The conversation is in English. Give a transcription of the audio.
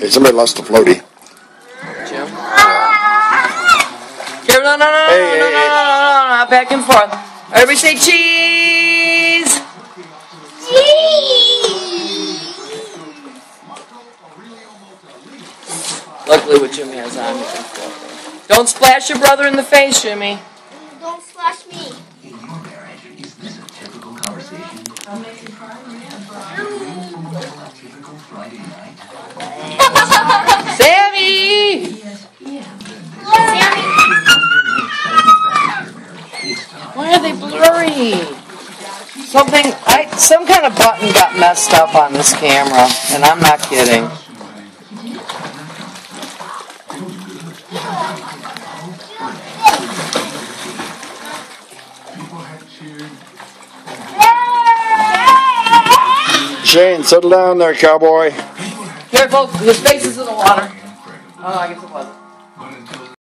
Hey, somebody lost a floaty. Jim. Here, no, no, no, no, Hey, no, hey, no, no, hey. no, no, no, back and forth. Everybody say cheese. Luckily, what Jimmy has on, you can feel it. Don't splash your brother in the face, Jimmy. Don't slash me. In your marriage, is this a typical conversation? Typical Friday night? Sammy! Why are they blurry? Something, I, some kind of button got messed up on this camera, and I'm not kidding. Shane, settle down there, cowboy. Careful, the space is in the water. Oh, I guess it wasn't.